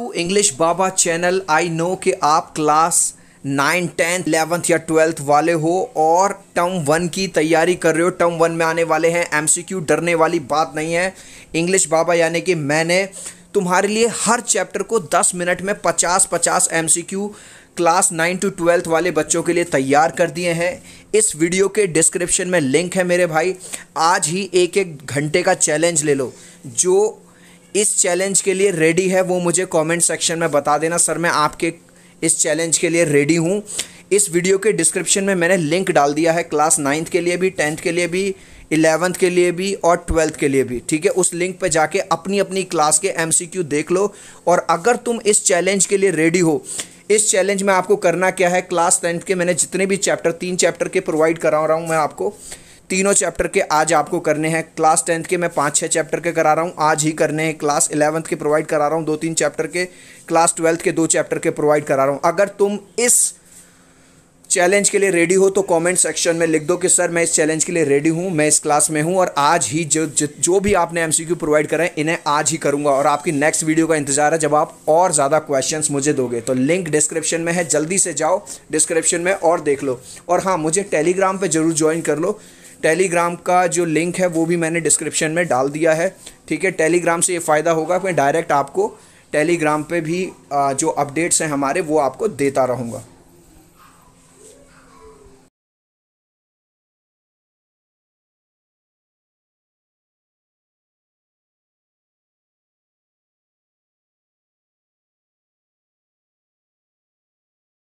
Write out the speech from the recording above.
English Baba channel I know कि आप class nine tenth eleventh या ट्वेल्थ वाले हो और टर्म वन की तैयारी कर रहे हो। टर्म वन में आने वाले हैं। एमसीक्यू डरने वाली बात नहीं है। इंग्लिश बाबा यानी कि मैंने तुम्हारे लिए हर चैप्टर को 10 मिनट में 50 50 MCQ class nine to twelfth वाले बच्चों के लिए तैयार कर दिए हैं। इस वीडियो के डिस्क्रिप्शन में लिंक है मेरे भाई। आज ही एक एक घंटे का चैलेंज ले लो, जो इस चैलेंज के लिए रेडी है, वो मुझे कमेंट सेक्शन में बता देना। सर, मैं आपके इस चैलेंज के लिए रेडी हूँ। इस वीडियो के डिस्क्रिप्शन में मैंने लिंक डाल दिया है क्लास नाइन्थ के लिए भी टेंथ के लिए भी इलेवंथ के लिए भी और ट्वेल्थ के लिए भी, ठीक है? उस लिंक पे जाके अपनी अपनी क्लास के एमसीक्यू देख लो और अगर तुम इस चैलेंज के लिए रेडी हो, इस चैलेंज में आपको करना क्या है? क्लास टेंथ के मैंने जितने भी चैप्टर तीन चैप्टर के प्रोवाइड करा रहा हूँ मैं आपको। तीनों चैप्टर के आज आपको करने हैं क्लास टेंथ के मैं पाँच छः चैप्टर के करा रहा हूँ आज ही करने हैं क्लास इलेवंथ के प्रोवाइड करा रहा हूँ दो तीन चैप्टर के क्लास ट्वेल्थ के दो चैप्टर के प्रोवाइड करा रहा हूँ। अगर तुम इस चैलेंज के लिए रेडी हो तो कमेंट सेक्शन में लिख दो कि सर मैं इस चैलेंज के लिए रेडी हूँ मैं इस क्लास में हूँ और आज ही जो जो, भी आपने एमसीक्यू प्रोवाइड करा है इन्हें आज ही करूँगा और आपकी नेक्स्ट वीडियो का इंतज़ार है जब आप और ज़्यादा क्वेश्चंस मुझे दोगे। तो लिंक डिस्क्रिप्शन में है जल्दी से जाओ डिस्क्रिप्शन में और देख लो। और हाँ मुझे टेलीग्राम पर ज़रूर ज्वाइन कर लो। टेलीग्राम का जो लिंक है, वो भी मैंने डिस्क्रिप्शन में डाल दिया है। ठीक है, टेलीग्राम से ये फ़ायदा होगा मैं डायरेक्ट आपको टेलीग्राम पे भी जो अपडेट्स हैं हमारे, वो आपको देता रहूँगा।